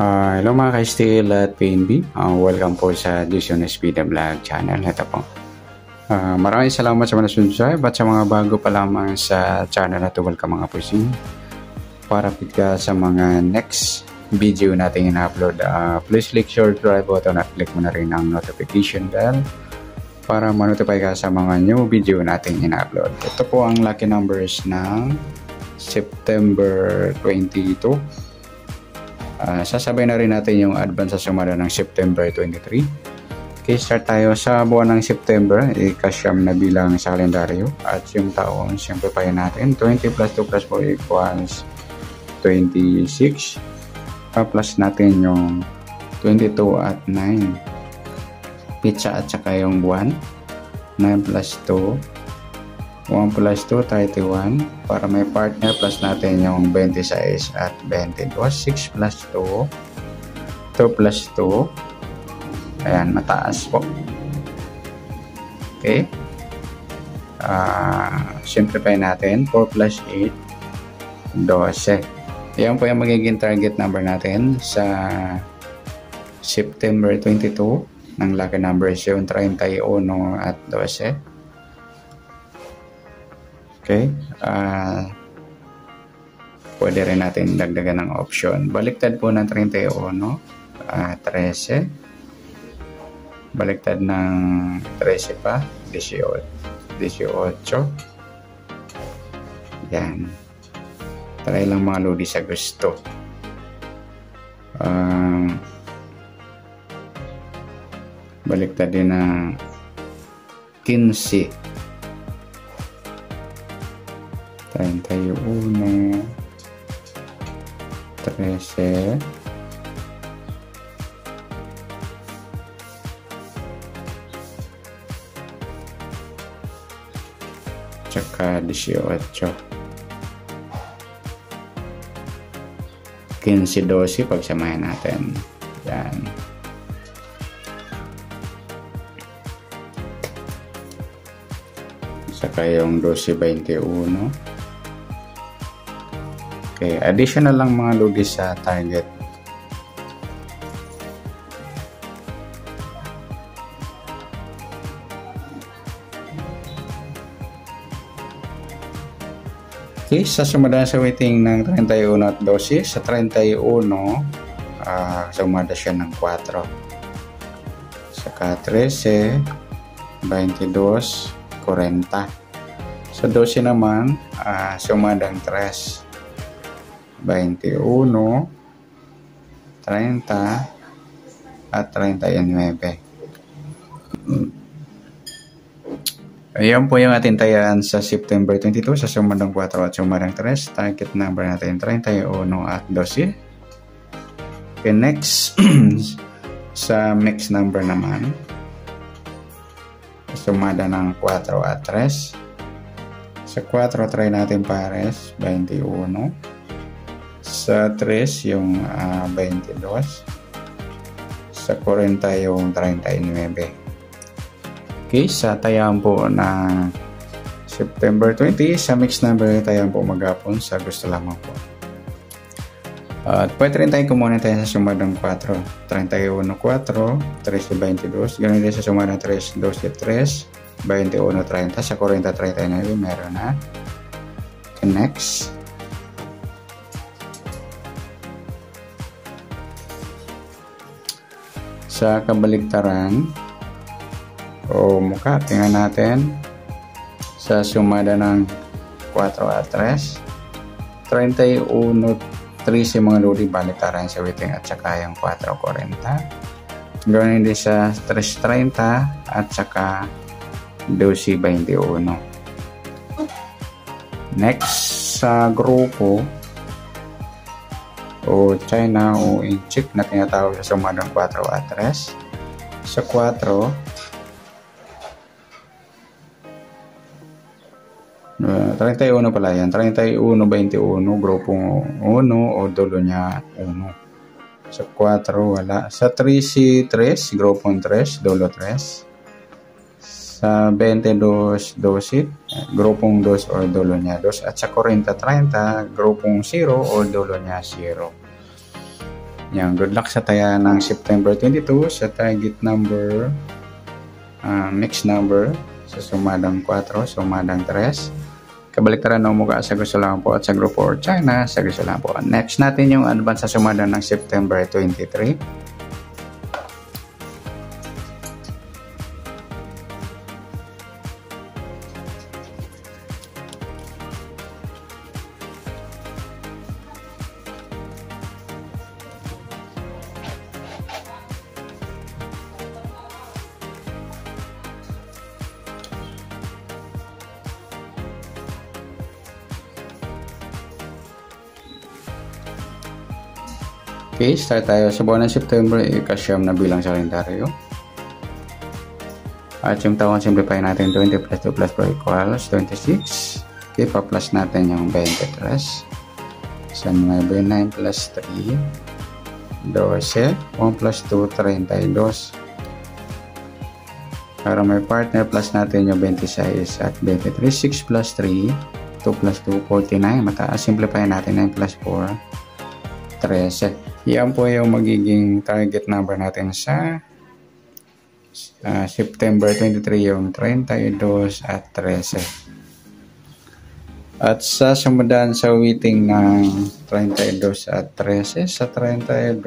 Uh, hello mga ka-steel at PNB. Uh, welcome po sa Jason Speed Vlog channel. Ito po. Uh, maraming salamat sa mga subscribe at sa mga bago pa lamang sa channel na to. Welcome mga pusing. Para fit ka sa mga next video natin in-upload. Uh, please click short subscribe button at click mo na rin ang notification bell para ma-notify ka sa mga new video natin in-upload. Ito po ang lucky numbers ng September 22 Uh, sasabay na rin natin yung advance sa sumada ng September 23. Okay, start tayo sa buwan ng September, ikasyam na bilang sa kalendaryo. At yung taon, simplify natin. 20 plus 2 plus 4 equals 26. Pa-plus natin yung 22 at 9. Pizza at saka yung buwan. 9 plus 2 1 plus 2, 31. Para may partner, plus natin yung 26 at 22. 6 plus 2. 2 plus 2. Ayan, mataas po. Okay. Uh, simplify natin. 4 plus 8, 12. Yan po yung magiging target number natin sa September 22 ng lucky numbers yung 31 at 12. Okay? Uh, pwede rin natin dagdagan ng option. Baliktad po ng 31, uh, 13. Baliktad ng 13 pa, 18. 18. Yan. Try lang mga lodi sa gusto. Um, baliktad din ng 15. 31, 13, tsaka 18. 15-12 pagsamahin natin. Yan. Saka yung 12-21. Okay, additional lang mga lugi sa target. Okay, sa sumada sa waiting ng 31 at 12, sa 31, uh, sumada siya ng 4. Saka 13, 22, 40. Sa 12 naman, uh, sumadang 3. 21, 30, at 39. Ayan po yung ating tayaan sa September 22 sa sumadang 4 at sumadang 3. Target number natin 31 at 12. Okay, next sa mix number naman sumada ng 4 at 3. Sa 4 try natin pares 21 sa 3 yung uh, ah, 22 sa 40 yung 39 okay sa tayaan po na September 20 sa mix number tayaan po magapon sa gusto lamang po. At uh, pwede rin tayong kumuha tayo sa suma ng 4 31 4 3 22 ganun din sa suma ng 3 12 3 21 30 sa 40 39 meron na. Next sa kabaligtaran o mukha. Tingnan natin sa sumada ng 4 at 3. 31 13 mga lodi baliktaran sa waiting at saka yung 4.40. Gawin din sa 3.30 at saka 12.21. Next sa grupo o China o Inchik na tinatawag sa sumadang 4 at 3. Sa 4, Uh, 31 pala yan. 31, 21, grupong 1 o dulo niya 1. Sa 4, wala. Sa 3, si 3, grupong 3, dulo 3 sa 22, 12, grupong 2 or dulo niya 2 at sa 40, 30, grupong 0 or dulo niya 0. Yan, good luck sa taya ng September 22 sa target number, uh, mix number, sa sumadang 4, sumadang 3. Kabaliktaran ng mukha sa gusto lang po at sa grupo or China sa gusto lang po. Next natin yung advance sa sumadang ng September 23. Okay, start tayo sa buwan ng September, ikasyam na bilang sa kalendaryo. At yung taon, simplify natin 20 plus 2 plus 4 equals 26. Okay, pa-plus natin yung 23. Sa mga 9 plus 3, 12. 1 plus 2, 32. Para may partner, plus natin yung 26 at 23. 6 plus 3, 2 plus 2, 49. Mataas, simplify natin 9 plus 4, 13. Yan po yung magiging target number natin sa uh, September 23 yung 32 at 13. At sa sumundan sa waiting ng 32 at 13, sa 32,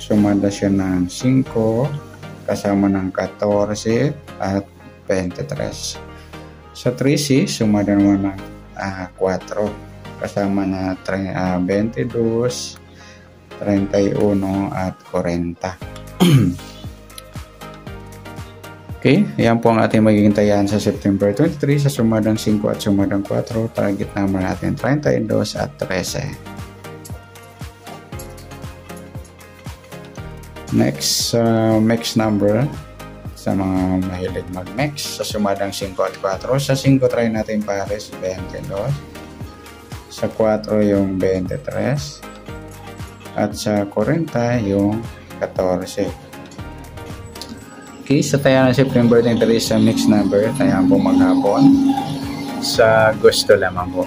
sumada siya ng 5 kasama ng 14 at 23. Sa 3C, sumada naman ng uh, 4 kasama na uh, 22 31 at 40. okay, yan po ang ating magiging tayan sa September 23 sa sumadang 5 at sumadang 4. Target number natin 32 at 13. Next, uh, mix number sa mga mahilig mag-mix sa sumadang 5 at 4. Sa 5 try natin pares 22. Sa 4 yung 23 at sa 40 yung 14. Okay, sa tayo ng September 23 sa mix number, tayo po maghapon sa gusto lamang po.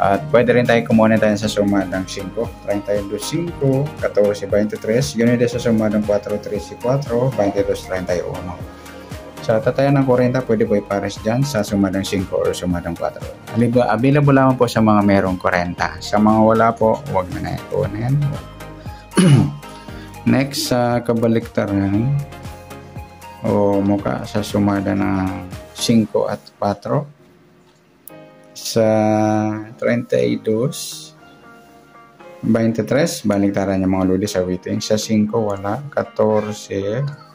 At pwede rin tayo kumuha tayo sa suma ng 5, 32, 5, 14, 23, yun sa suma ng 4, 3, 4, 22, 31. Sa tatayan ng 40, pwede po ipares dyan sa sumadang 5 or sumadang 4. Aliba, available lamang po sa mga merong 40. Sa mga wala po, huwag na na ikunin. Next, sa uh, kabaliktaran o muka sa sumada ng 5 at 4. Sa 32, 23, baliktaran yung mga luli sa waiting. Sa 5, wala. 14,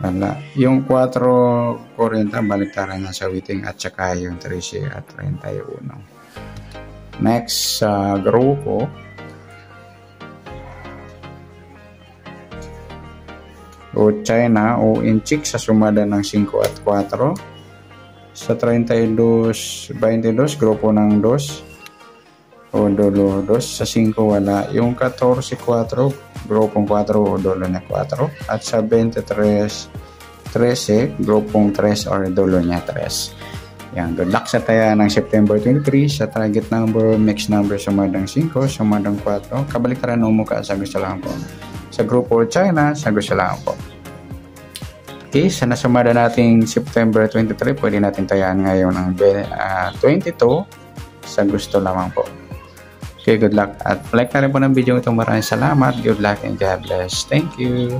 wala. Yung 4.40 baliktaran na sa waiting at saka yung 13 at 31. Next sa uh, grupo, o China o Inchik sa sumada ng 5 at 4. Sa 32, 22, grupo ng 2. O dolo 2. Sa 5 wala. Yung 14, 4, grupong 4 o dolo niya 4 at sa 23 13 grupong 3 or dolo niya 3 yan good luck sa taya ng September 23 sa target number mix number sumadang 5 sumadang 4 kabaliktaran ng mukha sa gusto lang po sa grupo China sa gusto lang po Okay, sa nasumada nating September 23, pwede natin tayaan ngayon ng uh, 22 sa gusto lamang po. Okay, good luck. At like na rin po ng video ito. Maraming salamat. Good luck and God bless. Thank you.